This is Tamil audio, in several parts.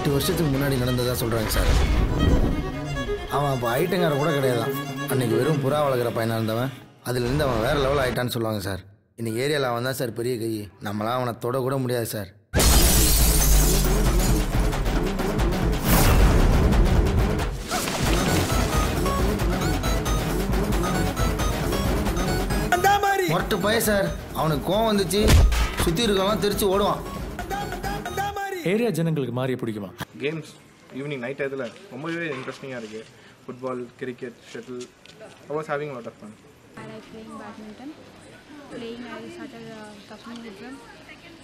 எட்டு வருஷத்துக்கு முன்னாடி நடந்ததா சொல்கிறாங்க சார். அவன் அப்போ ஐட்டங்கார கூட கிடையாதான். அன்னைக்கு வெறும் புறா வளர்க்குற பையனாக இருந்தவன் அதுலேருந்து அவன் வேறு லெவல் ஆயிட்டான்னு சொல்லுவாங்க சார். இன்னைக்கு ஏரியாவில் அவன் தான் சார் பெரிய கை. நம்மளாம் அவனை தொட கூட முடியாது சார். மொரட்டு பய சார். அவனுக்கு கோவம் வந்துச்சு. சுற்றி இருக்கவங்களாம் தெரிச்சு ஓடுவான். ஏரியா ஜனங்களுக்கு மாறிய பிடிக்குமா கேம்ஸ் ஈவினிங் நைட் இதில் ரொம்பவே இன்ட்ரெஸ்டிங்காக இருக்குது football cricket shuttle I was having lot of fun I like playing badminton. Playing, I started uh, talking with them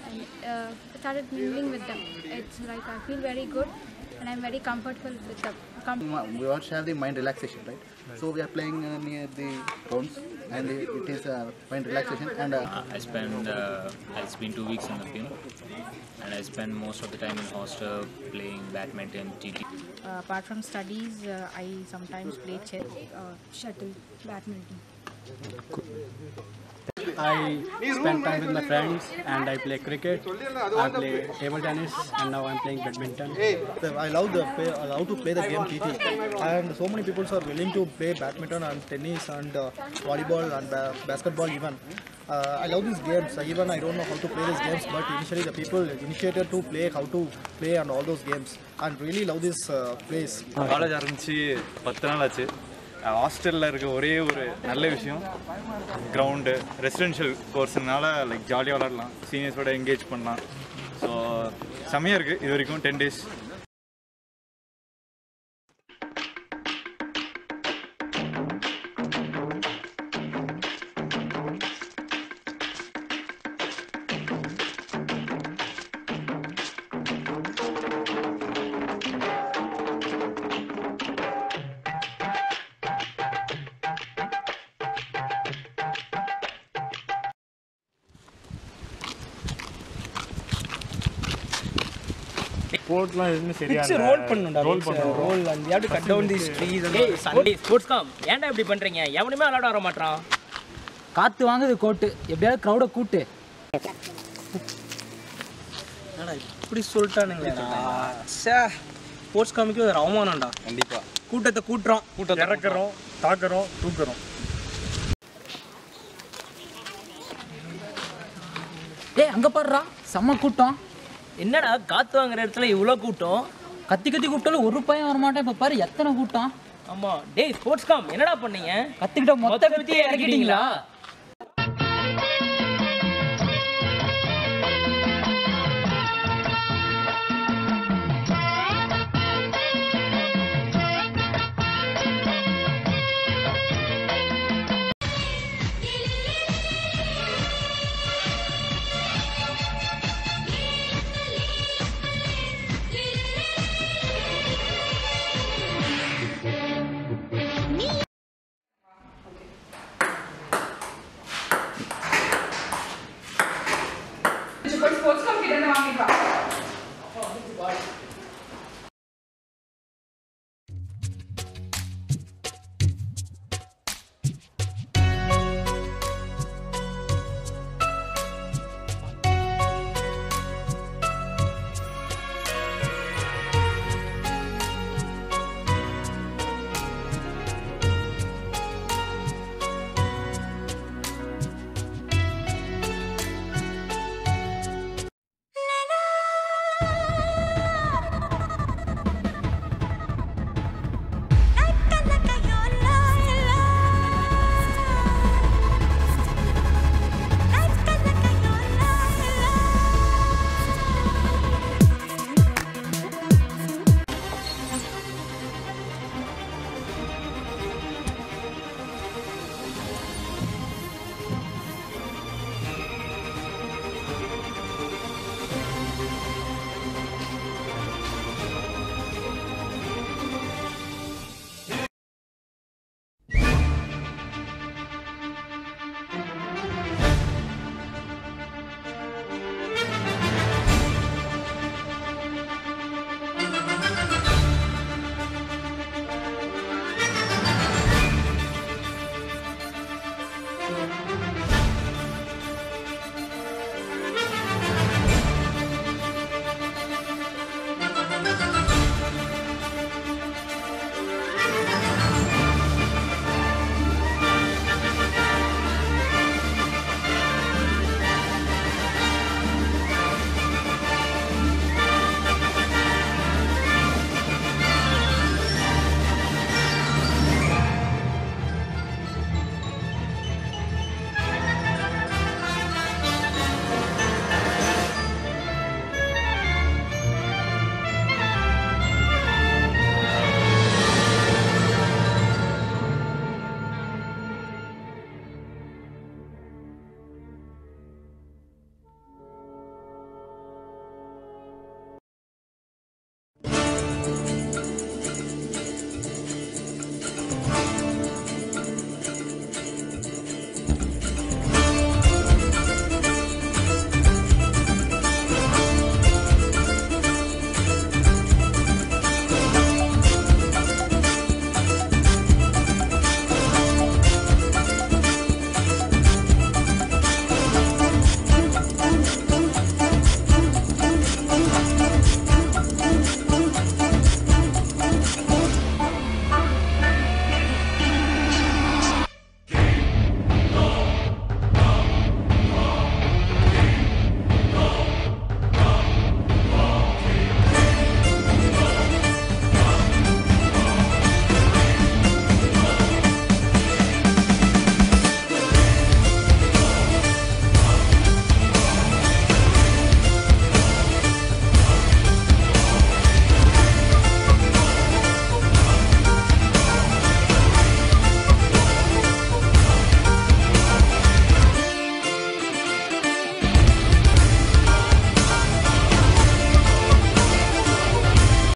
and uh, started mingling with them. It's like I feel very good and I'm very comfortable with them. Com- we also have the mind relaxation, right? So we are playing uh, near the grounds, and it it is uh, mind relaxation. And uh, I spend uh, it's been two weeks in the field, and I spend most of the time in hostel playing badminton, TT. Uh, apart from studies, uh, I sometimes play chess, uh, shuttle, badminton. I spend time with my friends and I play cricket. I play table tennis and now I'm playing badminton. I love the play, I love to play the game TT, and so many people are willing to play badminton and tennis and uh, volleyball and ba- basketball even. Uh, I love these games. Uh, even I don't know how to play these games, but initially the people initiated to play how to play and all those games, and really love this uh, place. College ஆரம்பிச்சு பத்து நாள் ஆச்சு ஹாஸ்டலில் இருக்க ஒரே ஒரு நல்ல விஷயம் கிரவுண்டு ரெசிடென்ஷியல் கோர்ஸ்னால லைக் ஜாலியாக விளாடலாம். சீனியர்ஸோட என்கேஜ் பண்ணலாம். ஸோ செம்மையாக இருக்குது இது வரைக்கும் டென் டேஸ் ஸ்போர்ட்லாம் எதுவுமே சரியா ரோல் பண்ணுடா ரோல் பண்ணுறோம் roll and you cut down these trees ஏய் சண்டே ஸ்போர்ட்ஸ் காம் ஏன்டா இப்படி பண்றீங்க? எவனுமே விளையாட வர மாட்டான் காத்து வாங்குது கோட்டு. எப்படியாவது க்ரௌடை கூட்டு. என்னடா இப்படி சொல்லிட்டானுங்களேடா சே ஸ்போர்ட்ஸ் காமிக்கு ஒரு அவமானம்டா. கண்டிப்பாக கூட்டத்தை கூட்டுறோம். கூட்டத்தை இறக்குறோம் தாக்குறோம் தூக்குறோம். ஏய் அங்க பாடுறா செம்ம கூட்டம். என்னடா காத்து வாங்குற இடத்துல இவ்வளோ கூட்டம்? கத்தி கத்தி கூப்பிட்டாலும் ஒரு பையன் வரமாட்டேன் இப்ப பாரு எத்தனை கூட்டம்? ஆமா. டேய் ஸ்போர்ட்ஸ் காம் என்னடா பண்ணீங்க? கத்திக்கிட்ட மொத்த மொத்த கத்தியே இறக்கிட்டீங்களா?